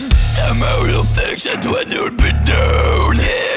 amount of things that would be known.